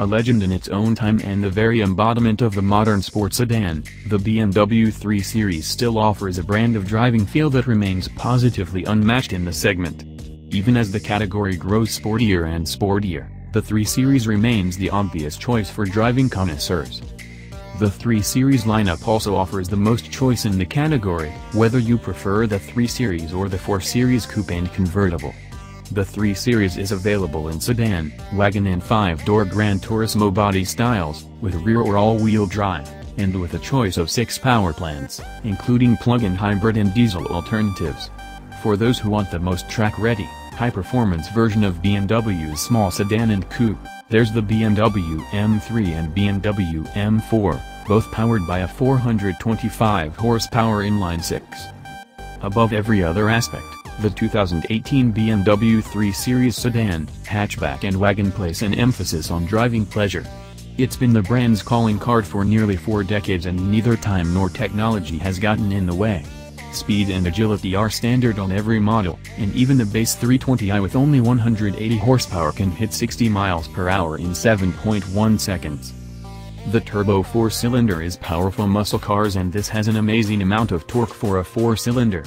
A legend in its own time and the very embodiment of the modern sports sedan, the BMW 3 Series still offers a brand of driving feel that remains positively unmatched in the segment. Even as the category grows sportier and sportier, the 3 Series remains the obvious choice for driving connoisseurs. The 3 Series lineup also offers the most choice in the category, whether you prefer the 3 Series or the 4 Series Coupe and Convertible. The 3 Series is available in sedan, wagon and 5-door Gran Turismo body styles, with rear or all-wheel drive, and with a choice of 6 power plants, including plug-in hybrid and diesel alternatives. For those who want the most track-ready, high-performance version of BMW's small sedan and coupe, there's the BMW M3 and BMW M4, both powered by a 425 horsepower inline-six. Above every other aspect, the 2018 BMW 3 Series sedan, hatchback and wagon place an emphasis on driving pleasure. It's been the brand's calling card for nearly four decades and neither time nor technology has gotten in the way. Speed and agility are standard on every model, and even the base 320i with only 180 horsepower can hit 60 miles per hour in 7.1 seconds. The turbo four-cylinder is powerful muscle cars and this has an amazing amount of torque for a four-cylinder.